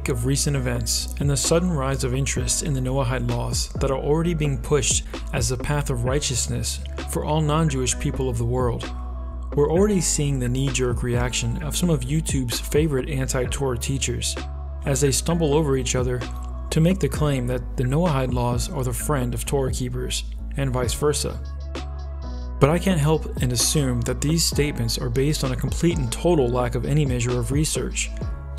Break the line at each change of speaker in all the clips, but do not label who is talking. wake of recent events and the sudden rise of interest in the Noahide laws that are already being pushed as the path of righteousness for all non Jewish people of the world. We're already seeing the knee jerk reaction of some of YouTube's favorite anti Torah teachers as they stumble over each other to make the claim that the Noahide laws are the friend of Torah keepers, and vice versa. But I can't help and assume that these statements are based on a complete and total lack of any measure of research,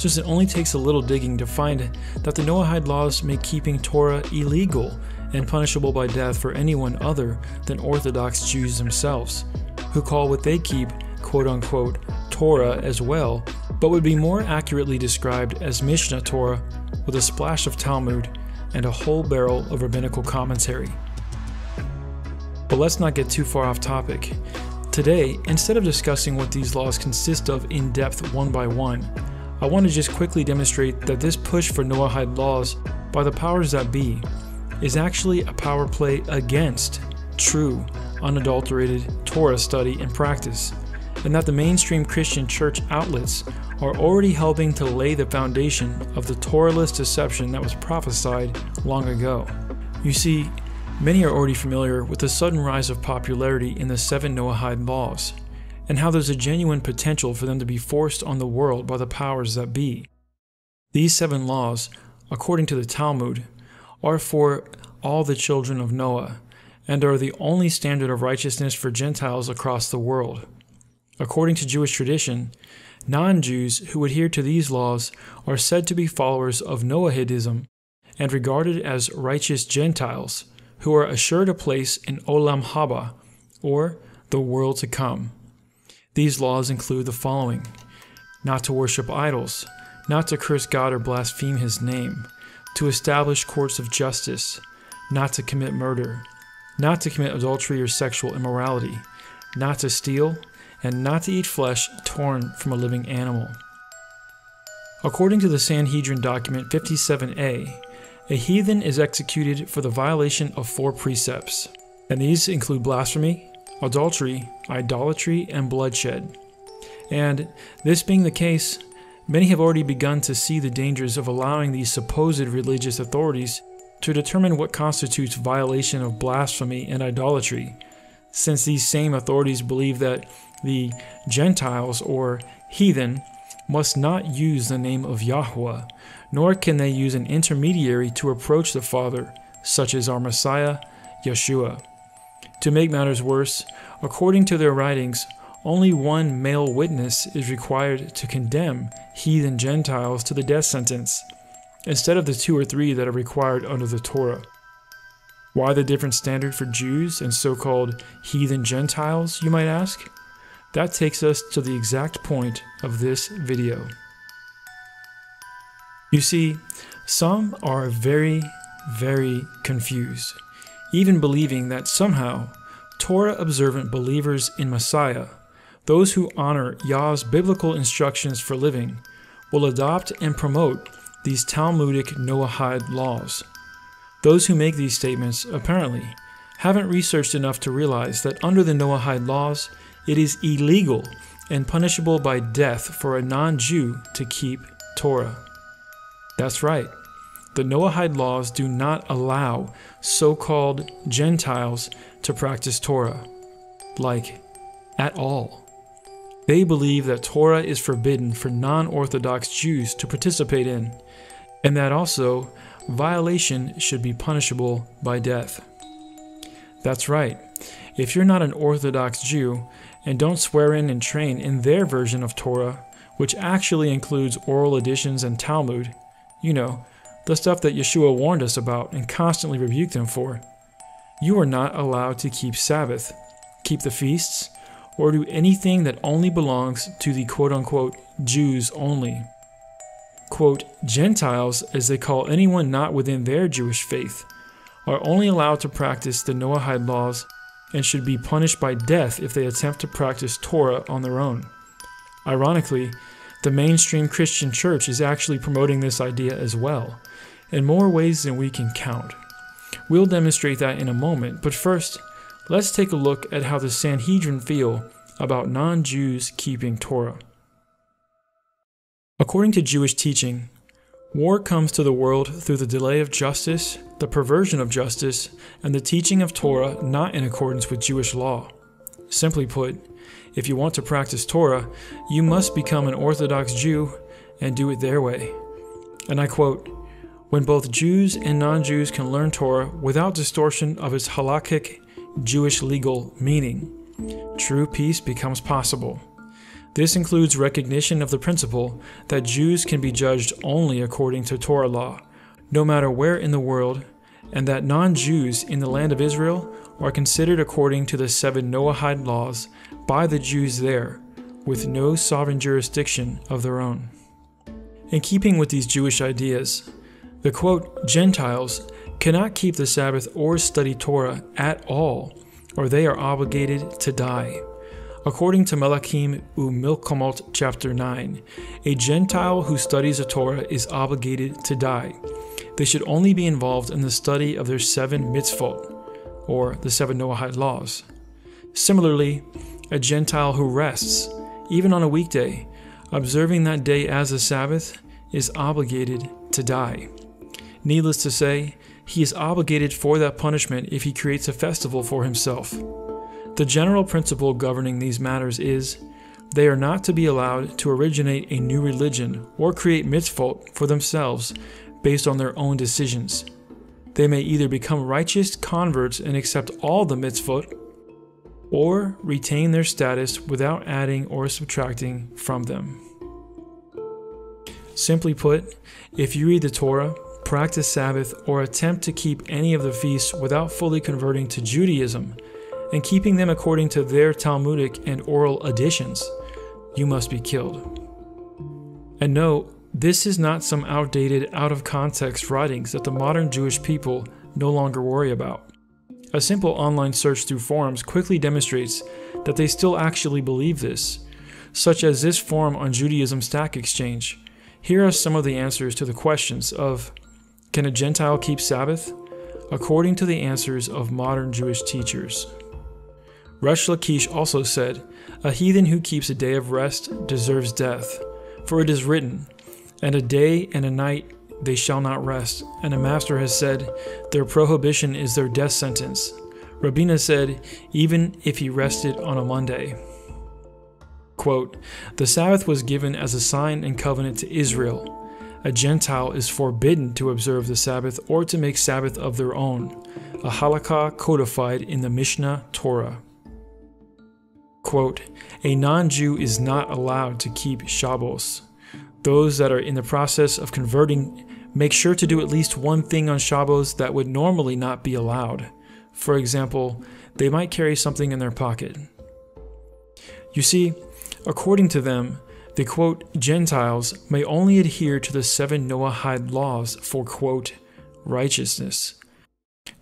since it only takes a little digging to find that the Noahide laws make keeping Torah illegal and punishable by death for anyone other than Orthodox Jews themselves, who call what they keep quote unquote Torah as well, but would be more accurately described as Mishnah Torah with a splash of Talmud and a whole barrel of rabbinical commentary. But let's not get too far off topic. Today, instead of discussing what these laws consist of in depth one by one, I want to just quickly demonstrate that this push for Noahide laws by the powers that be is actually a power play against true, unadulterated Torah study and practice, and that the mainstream Christian church outlets are already helping to lay the foundation of the Torahless deception that was prophesied long ago. You see, many are already familiar with the sudden rise of popularity in the seven Noahide laws, and how there's a genuine potential for them to be forced on the world by the powers that be. These seven laws, according to the Talmud, are for all the children of Noah and are the only standard of righteousness for Gentiles across the world. According to Jewish tradition, non Jews who adhere to these laws are said to be followers of Noahidism and regarded as righteous Gentiles who are assured a place in Olam Haba, or the world to come. These laws include the following not to worship idols, not to curse God or blaspheme his name, to establish courts of justice, not to commit murder, not to commit adultery or sexual immorality, not to steal, and not to eat flesh torn from a living animal. According to the Sanhedrin document 57a, a heathen is executed for the violation of four precepts, and these include blasphemy, adultery, idolatry, and bloodshed. And this being the case, many have already begun to see the dangers of allowing these supposed religious authorities to determine what constitutes violation of blasphemy and idolatry, since these same authorities believe that the Gentiles or heathen must not use the name of Yahweh, nor can they use an intermediary to approach the Father, such as our Messiah, Yeshua. To make matters worse, according to their writings, only one male witness is required to condemn heathen Gentiles to the death sentence, instead of the two or three that are required under the Torah. Why the different standard for Jews and so called heathen Gentiles, you might ask? That takes us to the exact point of this video. You see, some are very, very confused even believing that somehow Torah observant believers in Messiah, those who honor Yah's biblical instructions for living, will adopt and promote these Talmudic Noahide laws. Those who make these statements, apparently, haven't researched enough to realize that under the Noahide laws, it is illegal and punishable by death for a non Jew to keep Torah. That's right. The Noahide laws do not allow so called Gentiles to practice Torah, like at all. They believe that Torah is forbidden for non Orthodox Jews to participate in, and that also violation should be punishable by death. That's right. If you're not an Orthodox Jew and don't swear in and train in their version of Torah, which actually includes oral additions and Talmud, you know, the stuff that Yeshua warned us about and constantly rebuked him for. You are not allowed to keep Sabbath, keep the feasts, or do anything that only belongs to the quote unquote Jews only. Quote, Gentiles, as they call anyone not within their Jewish faith, are only allowed to practice the Noahide laws and should be punished by death if they attempt to practice Torah on their own. Ironically, the mainstream Christian church is actually promoting this idea as well, in more ways than we can count. We'll demonstrate that in a moment, but first, let's take a look at how the Sanhedrin feel about non Jews keeping Torah. According to Jewish teaching, war comes to the world through the delay of justice, the perversion of justice, and the teaching of Torah not in accordance with Jewish law. Simply put, if you want to practice Torah, you must become an Orthodox Jew and do it their way. And I quote When both Jews and non Jews can learn Torah without distortion of its halakhic Jewish legal meaning, true peace becomes possible. This includes recognition of the principle that Jews can be judged only according to Torah law, no matter where in the world, and that non Jews in the land of Israel are considered according to the seven Noahide laws by the Jews there, with no sovereign jurisdiction of their own. In keeping with these Jewish ideas, the quote, Gentiles cannot keep the Sabbath or study Torah at all, or they are obligated to die. According to Melachim uMilchamot chapter 9, a Gentile who studies a Torah is obligated to die. They should only be involved in the study of their seven mitzvot, or the seven Noahide laws. Similarly, a Gentile who rests, even on a weekday, observing that day as a Sabbath, is obligated to die. Needless to say, he is obligated for that punishment if he creates a festival for himself. The general principle governing these matters is they are not to be allowed to originate a new religion or create mitzvot for themselves based on their own decisions. They may either become righteous converts and accept all the mitzvot, or retain their status without adding or subtracting from them. Simply put, if you read the Torah, practice Sabbath, or attempt to keep any of the feasts without fully converting to Judaism, and keeping them according to their Talmudic and oral additions, you must be killed. And no, this is not some outdated, out of context writings that the modern Jewish people no longer worry about. A simple online search through forums quickly demonstrates that they still actually believe this, such as this forum on Judaism Stack Exchange. Here are some of the answers to the questions of Can a Gentile keep Sabbath? according to the answers of modern Jewish teachers. Resh Lakish also said, A heathen who keeps a day of rest deserves death, for it is written, and a day and a night they shall not rest. And a master has said, Their prohibition is their death sentence. Rabina said, Even if he rested on a Monday. Quote, the Sabbath was given as a sign and covenant to Israel. A Gentile is forbidden to observe the Sabbath or to make Sabbath of their own, a halakha codified in the Mishnah Torah. Quote, a non Jew is not allowed to keep Shabbos. Those that are in the process of converting, make sure to do at least one thing on Shabbos that would normally not be allowed. For example, they might carry something in their pocket. You see, according to them, the quote, Gentiles may only adhere to the seven Noahide laws for quote, righteousness.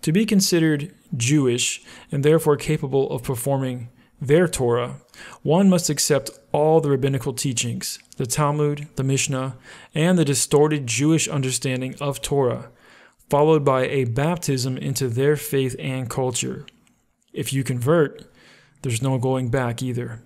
To be considered Jewish and therefore capable of performing their Torah one must accept all the rabbinical teachings, the Talmud, the Mishnah, and the distorted Jewish understanding of Torah, followed by a baptism into their faith and culture. If you convert, there's no going back either.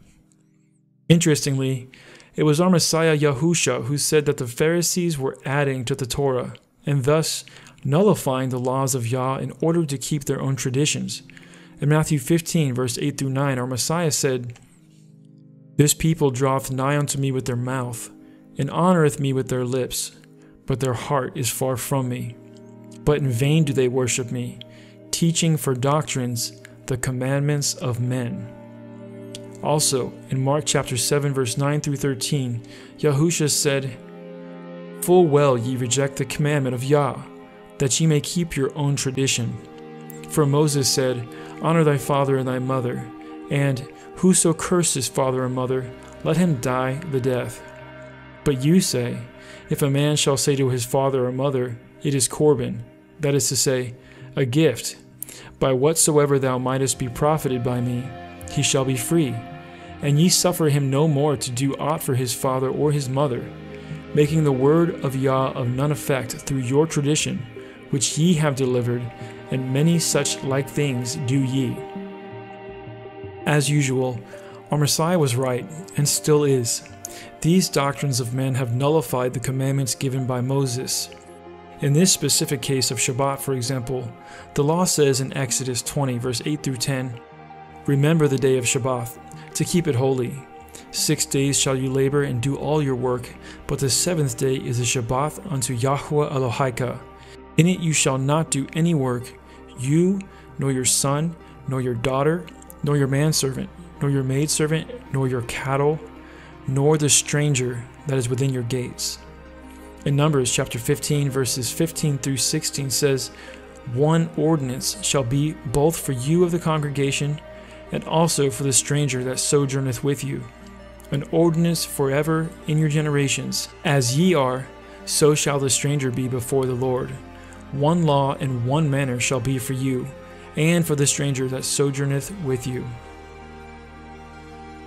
Interestingly, it was our Messiah Yahusha who said that the Pharisees were adding to the Torah, and thus nullifying the laws of Yah in order to keep their own traditions. In Matthew 15, verse 8 through 9, our Messiah said, this people draweth nigh unto me with their mouth, and honoureth me with their lips, but their heart is far from me. But in vain do they worship me, teaching for doctrines the commandments of men. Also, in Mark chapter 7 verse 9 through 13, Yahusha said, Full well ye reject the commandment of Yah, that ye may keep your own tradition. For Moses said, Honor thy father and thy mother, and Whoso curses father and mother, let him die the death. But you say, If a man shall say to his father or mother, It is Corban, that is to say, a gift, by whatsoever thou mightest be profited by me, he shall be free. And ye suffer him no more to do aught for his father or his mother, making the word of Yah of none effect through your tradition, which ye have delivered, and many such like things do ye. As usual, our Messiah was right, and still is. These doctrines of men have nullified the commandments given by Moses. In this specific case of Shabbat, for example, the law says in Exodus 20, verse 8 through 10, Remember the day of Shabbat, to keep it holy. Six days shall you labor and do all your work, but the seventh day is a Shabbat unto Yahweh Elohika. In it you shall not do any work, you, nor your son, nor your daughter, nor your manservant, nor your maidservant, nor your cattle, nor the stranger that is within your gates. In Numbers chapter 15, verses 15 through 16 says, One ordinance shall be both for you of the congregation and also for the stranger that sojourneth with you, an ordinance forever in your generations. As ye are, so shall the stranger be before the Lord. One law and one manner shall be for you and for the stranger that sojourneth with you.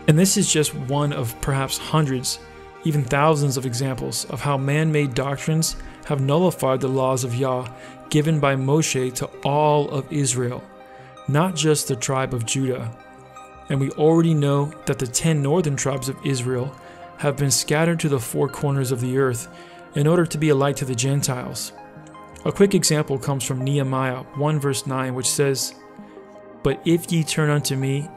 And this is just one of perhaps hundreds, even thousands of examples of how man made doctrines have nullified the laws of Yah given by Moshe to all of Israel, not just the tribe of Judah. And we already know that the ten northern tribes of Israel have been scattered to the four corners of the earth in order to be a light to the Gentiles. A quick example comes from Nehemiah 1 verse 9, which says, But if ye turn unto me,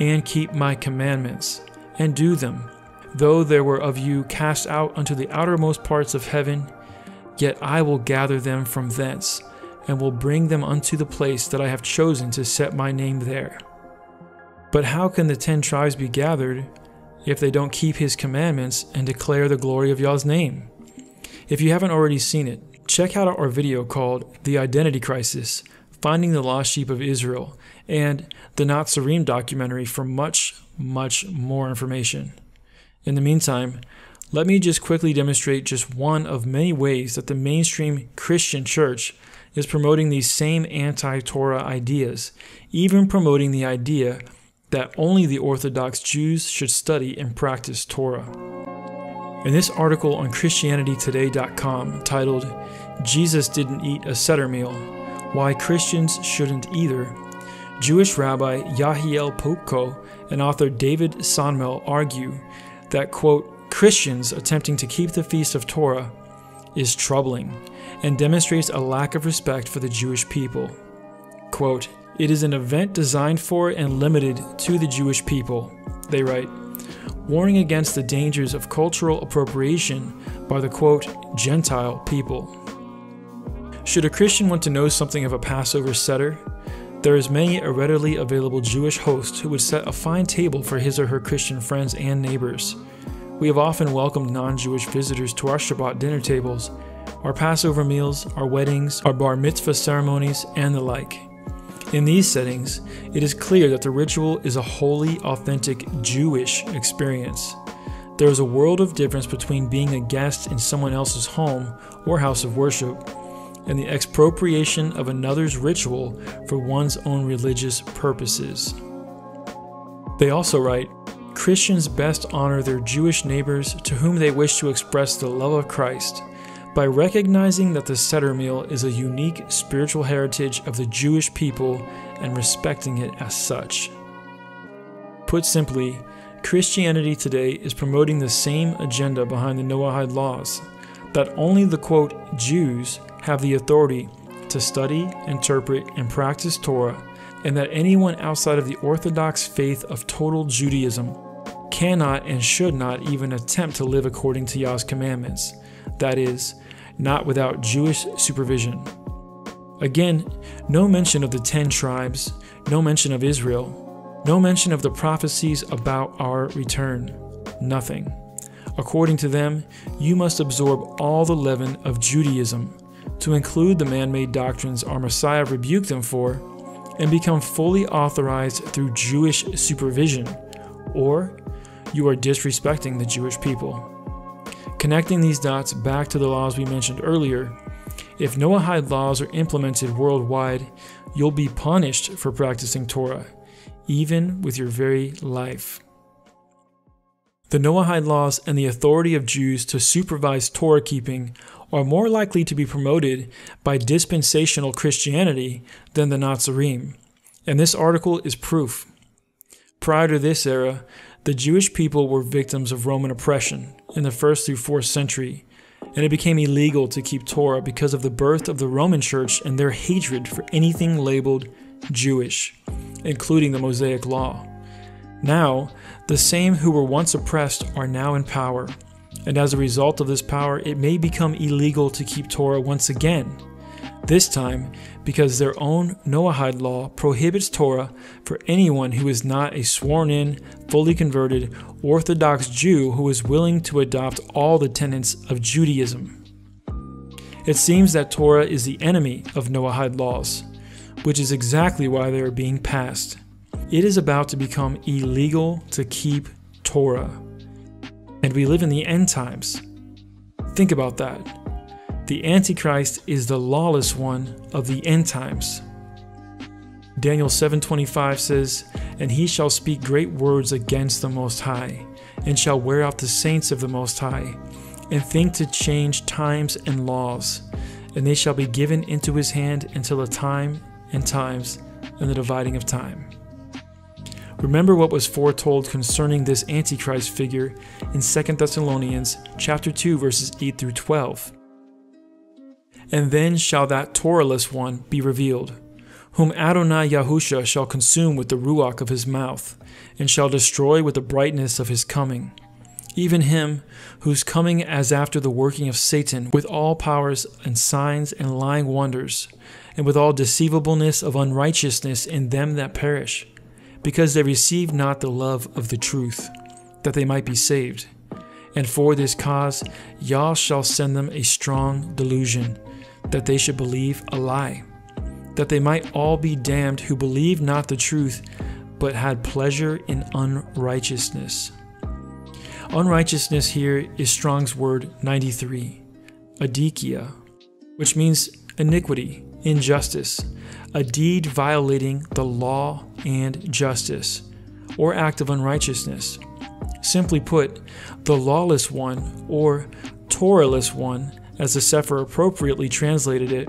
and keep my commandments, and do them, though there were of you cast out unto the outermost parts of heaven, yet I will gather them from thence, and will bring them unto the place that I have chosen to set my name there. But how can the ten tribes be gathered if they don't keep his commandments and declare the glory of Yah's name? If you haven't already seen it, check out our video called The Identity Crisis Finding the Lost Sheep of Israel and the Nazarene documentary for much, much more information. In the meantime, let me just quickly demonstrate just one of many ways that the mainstream Christian church is promoting these same anti Torah ideas, even promoting the idea that only the Orthodox Jews should study and practice Torah. In this article on ChristianityToday.com titled, Jesus didn't eat a Seder meal. Why Christians shouldn't either. Jewish rabbi Yehiel Poupko and author David Sandmel argue that, quote, Christians attempting to keep the feast of Torah is troubling and demonstrates a lack of respect for the Jewish people. Quote, it is an event designed for and limited to the Jewish people, they write, warning against the dangers of cultural appropriation by the quote, Gentile people. Should a Christian want to know something of a Passover Seder, there is many a readily available Jewish host who would set a fine table for his or her Christian friends and neighbors. We have often welcomed non Jewish visitors to our Shabbat dinner tables, our Passover meals, our weddings, our bar mitzvah ceremonies, and the like. In these settings, it is clear that the ritual is a wholly authentic Jewish experience. There is a world of difference between being a guest in someone else's home or house of worship and the expropriation of another's ritual for one's own religious purposes. They also write Christians best honor their Jewish neighbors to whom they wish to express the love of Christ by recognizing that the Seder meal is a unique spiritual heritage of the Jewish people and respecting it as such. Put simply, Christianity today is promoting the same agenda behind the Noahide laws that only the quote Jews have the authority to study, interpret, and practice Torah, and that anyone outside of the Orthodox faith of total Judaism cannot and should not even attempt to live according to Yah's commandments, that is, not without Jewish supervision. Again, no mention of the ten tribes, no mention of Israel, no mention of the prophecies about our return, nothing. According to them, you must absorb all the leaven of Judaism, to include the man made doctrines our Messiah rebuked them for, and become fully authorized through Jewish supervision, or you are disrespecting the Jewish people. Connecting these dots back to the laws we mentioned earlier, if Noahide laws are implemented worldwide, you'll be punished for practicing Torah, even with your very life. The Noahide laws and the authority of Jews to supervise Torah keeping are more likely to be promoted by dispensational Christianity than the Nazarene, and this article is proof. Prior to this era, the Jewish people were victims of Roman oppression in the 1st through 4th century, and it became illegal to keep Torah because of the birth of the Roman Church and their hatred for anything labeled Jewish, including the Mosaic Law. Now, the same who were once oppressed are now in power, and as a result of this power, it may become illegal to keep Torah once again. This time, because their own Noahide law prohibits Torah for anyone who is not a sworn in, fully converted, Orthodox Jew who is willing to adopt all the tenets of Judaism. It seems that Torah is the enemy of Noahide laws, which is exactly why they are being passed. It is about to become illegal to keep Torah. And we live in the end times. Think about that. The Antichrist is the lawless one of the end times. Daniel 7:25 says, "And he shall speak great words against the most high, and shall wear out the saints of the most high, and think to change times and laws, and they shall be given into his hand until the time and times and the dividing of time." Remember what was foretold concerning this antichrist figure in 2 Thessalonians chapter 2 verses 8 through 12. And then shall that Torahless one be revealed, whom Adonai Yahusha shall consume with the ruach of his mouth, and shall destroy with the brightness of his coming, even him whose coming as after the working of Satan, with all powers and signs and lying wonders, and with all deceivableness of unrighteousness in them that perish, because they received not the love of the truth, that they might be saved. And for this cause, Yah shall send them a strong delusion, that they should believe a lie, that they might all be damned who believed not the truth, but had pleasure in unrighteousness. Unrighteousness here is Strong's word 93, adikia, which means iniquity, injustice, a deed violating the law and justice, or act of unrighteousness. Simply put, the lawless one, or Torahless one, as the Sefer appropriately translated it,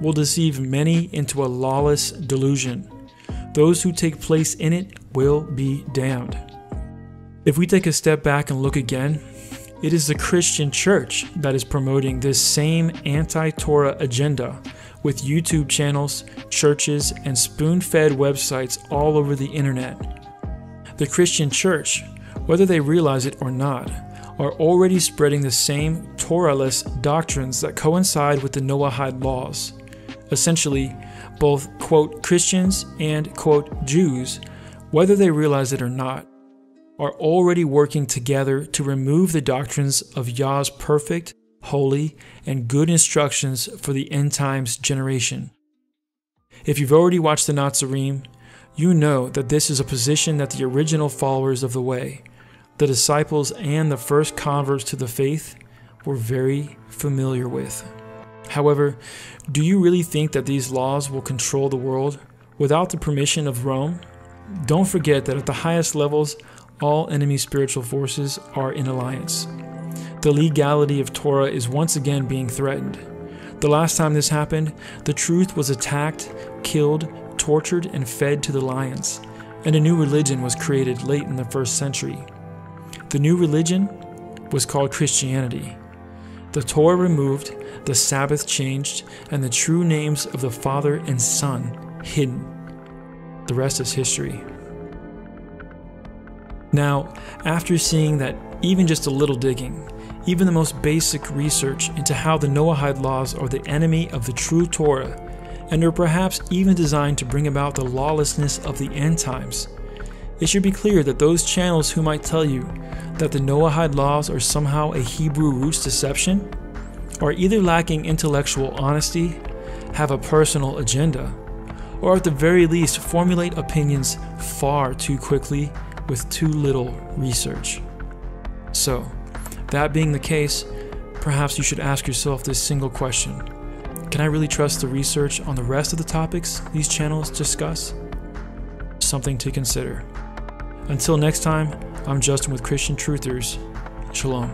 will deceive many into a lawless delusion. Those who take place in it will be damned. If we take a step back and look again, it is the Christian church that is promoting this same anti Torah agenda with YouTube channels, churches, and spoon fed websites all over the internet. The Christian church, whether they realize it or not, are already spreading the same Torahless doctrines that coincide with the Noahide laws. Essentially, both quote Christians and quote Jews, whether they realize it or not, are already working together to remove the doctrines of Yah's perfect holy, and good instructions for the end times generation. If you've already watched the Nazarene, you know that this is a position that the original followers of the way, the disciples and the first converts to the faith, were very familiar with. However, do you really think that these laws will control the world without the permission of Rome? Don't forget that at the highest levels, all enemy spiritual forces are in alliance. The legality of Torah is once again being threatened. The last time this happened, the truth was attacked, killed, tortured, and fed to the lions, and a new religion was created late in the first century. The new religion was called Christianity. The Torah removed, the Sabbath changed, and the true names of the Father and Son hidden. The rest is history. Now, after seeing that even just a little digging, even the most basic research into how the Noahide laws are the enemy of the true Torah and are perhaps even designed to bring about the lawlessness of the end times. It should be clear that those channels who might tell you that the Noahide laws are somehow a Hebrew roots deception are either lacking intellectual honesty, have a personal agenda, or at the very least formulate opinions far too quickly with too little research. So, that being the case, perhaps you should ask yourself this single question. Can I really trust the research on the rest of the topics these channels discuss? Something to consider. Until next time, I'm Justin with Christian Truthers. Shalom.